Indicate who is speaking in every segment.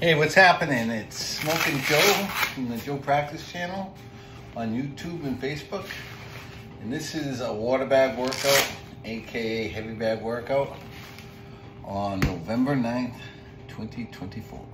Speaker 1: Hey, what's happening? It's Smokin Joe from the Joe Practice channel on YouTube and Facebook. And this is a water bag workout, aka heavy bag workout, on November 9th, 2024.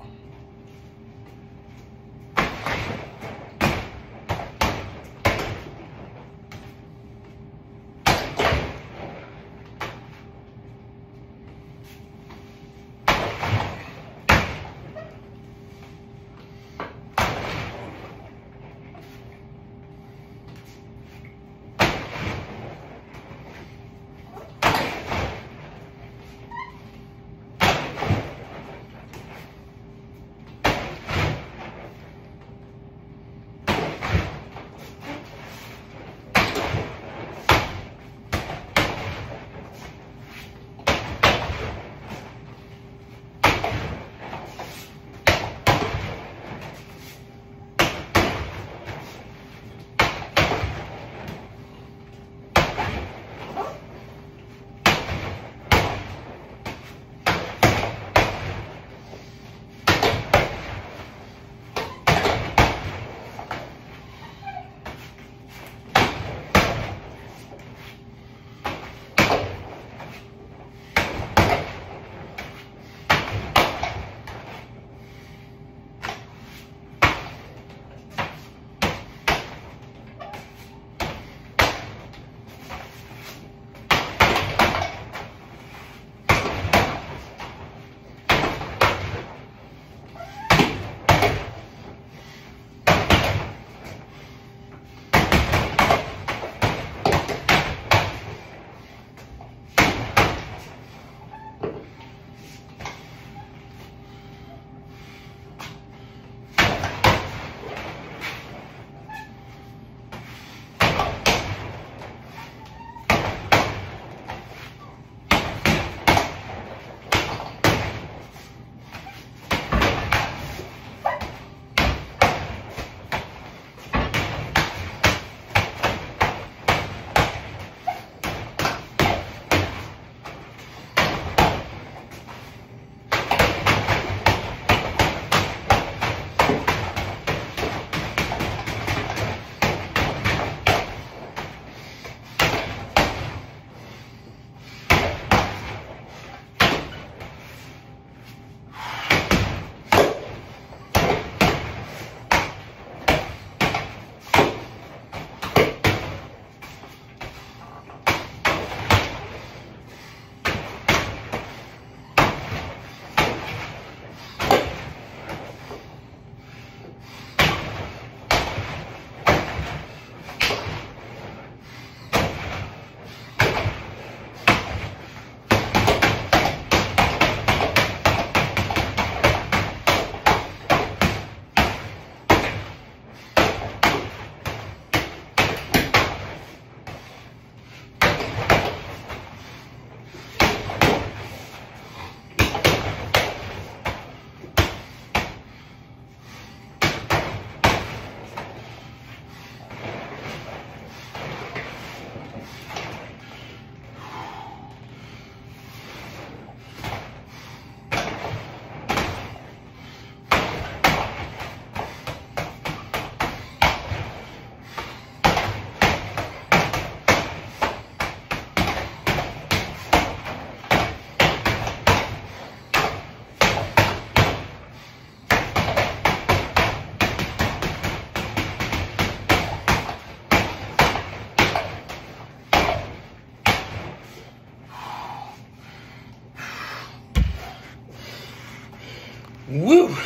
Speaker 1: Woo!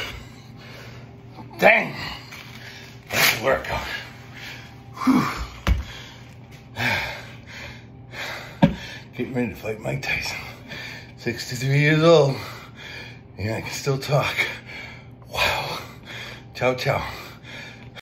Speaker 1: Dang! That's a workout. Whew. Getting ready to fight Mike Tyson. 63 years old. Yeah, I can still talk. Wow. Ciao, ciao.